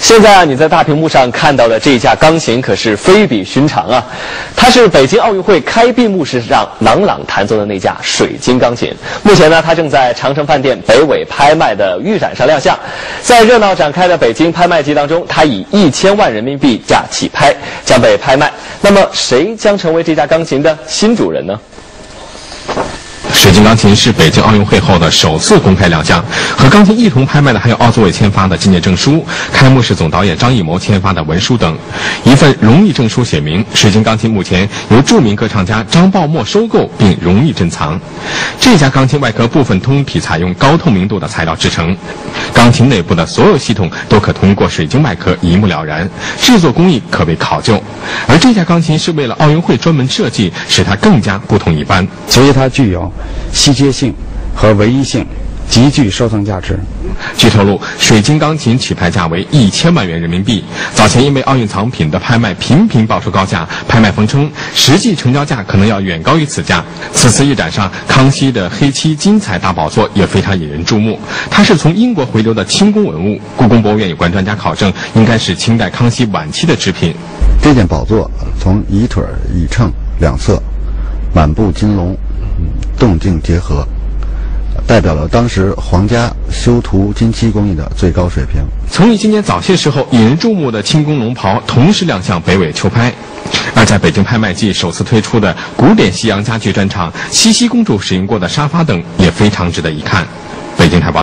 现在啊，你在大屏幕上看到的这架钢琴可是非比寻常啊！它是北京奥运会开闭幕式上郎朗弹奏的那架水晶钢琴。目前呢，它正在长城饭店北纬拍卖的预展上亮相。在热闹展开的北京拍卖季当中，它以一千万人民币价起拍，将被拍卖。那么，谁将成为这架钢琴的新主人呢？水晶钢琴是北京奥运会后的首次公开亮相，和钢琴一同拍卖的还有奥组委签发的纪念证书、开幕式总导演张艺谋签发的文书等。一份荣誉证书写明，水晶钢琴目前由著名歌唱家张爆墨收购并荣誉珍藏。这架钢琴外壳部分通体采用高透明度的材料制成，钢琴内部的所有系统都可通过水晶外壳一目了然，制作工艺可谓考究。而这架钢琴是为了奥运会专门设计，使它更加不同一般。所以它具有。稀缺性和唯一性极具收藏价值。据透露，水晶钢琴起拍价为一千万元人民币。早前因为奥运藏品的拍卖频频爆出高价，拍卖方称实际成交价可能要远高于此价。此次预展上，康熙的黑漆金彩大宝座也非常引人注目。它是从英国回流的清宫文物，故宫博物院有关专家考证，应该是清代康熙晚期的制品。这件宝座从椅腿、椅秤两侧，满布金龙。动静结合，代表了当时皇家修图金漆工艺的最高水平。从于今年早些时候引人注目的清宫龙袍同时亮相北纬秋拍，而在北京拍卖季首次推出的古典西洋家具专场，茜茜公主使用过的沙发等也非常值得一看。北京台报。